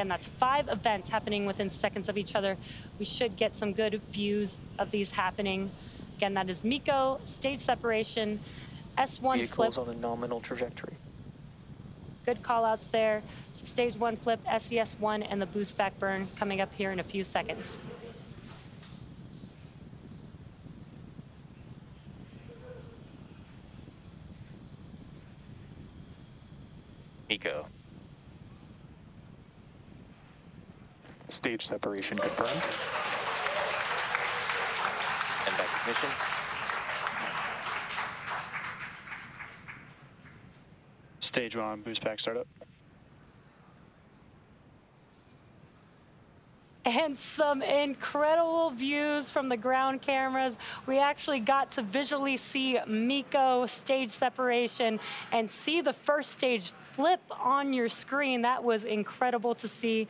Again, that's five events happening within seconds of each other. We should get some good views of these happening. Again, that is MECO, stage separation, S1 Vehicles flip. on a nominal trajectory. Good call outs there. So stage one flip, SES one, and the boost back burn coming up here in a few seconds. MECO. Stage separation confirmed. MVac ignition. Stage one, boostback startup. and some incredible views from the ground cameras. We actually got to visually see MECO stage separation and see the first stage flip on your screen. That was incredible to see.